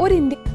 ഒരു ഇന്ത്യ